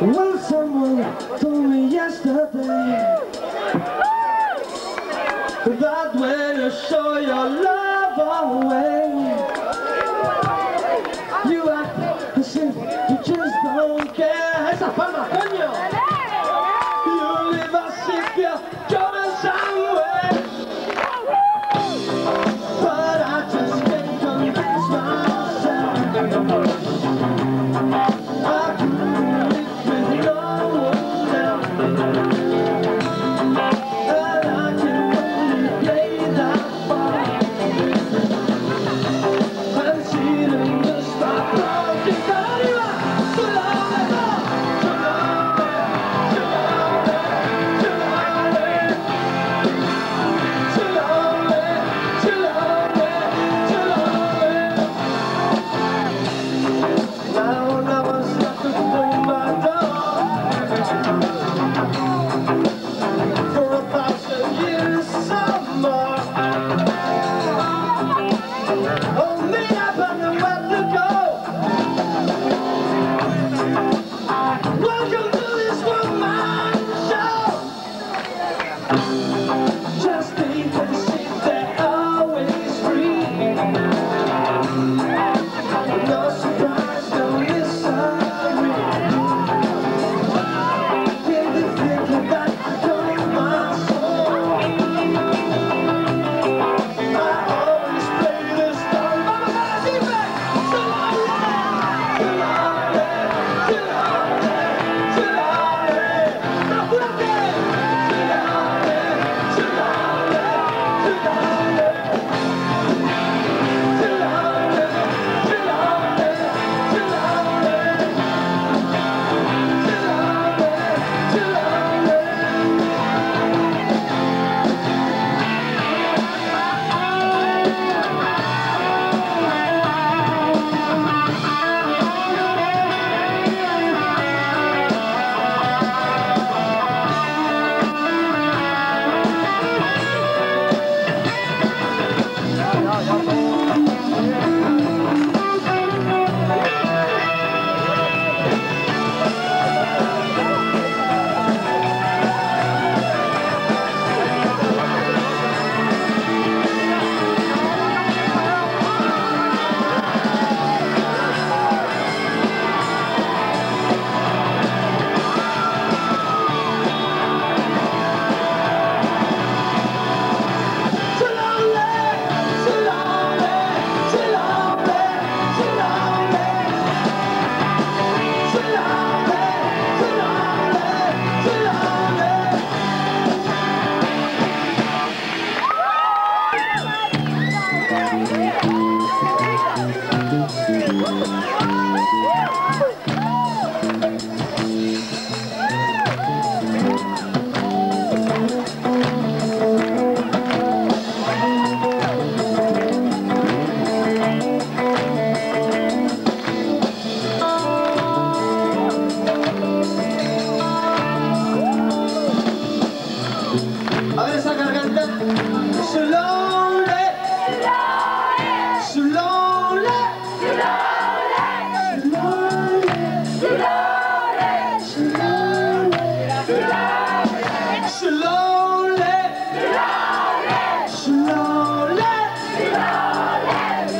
Well, someone told me yesterday that when you show your love away, you act as if you just don't care. Esa palma, coño! You live as if you're going somewhere. But I just can't convince myself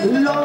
물론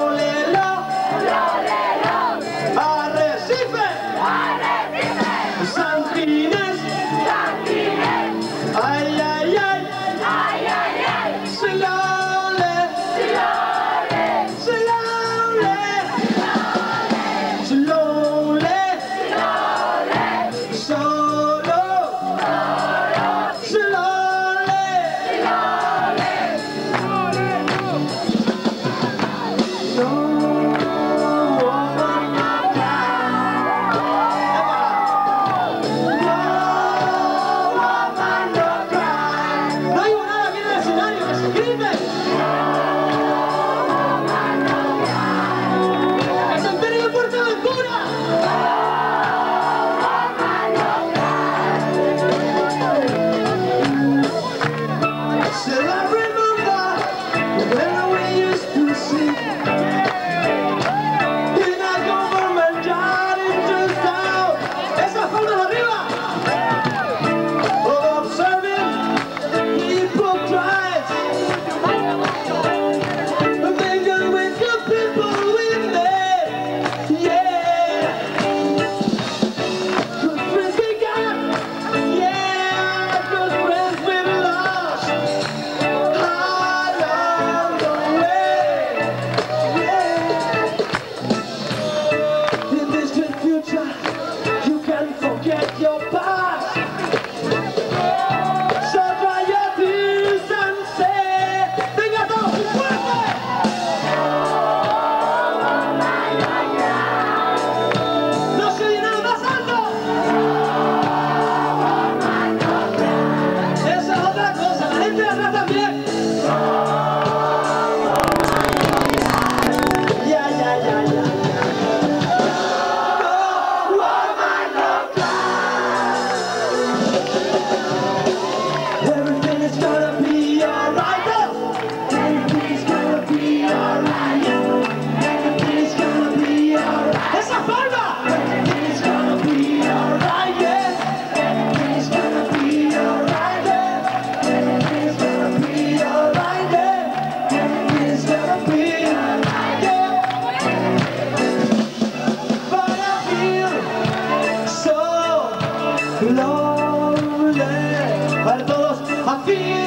get your back. feel